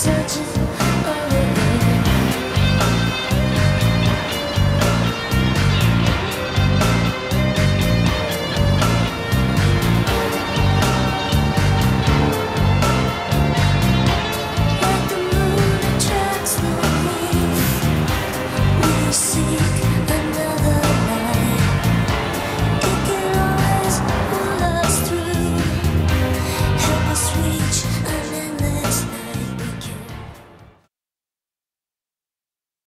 searching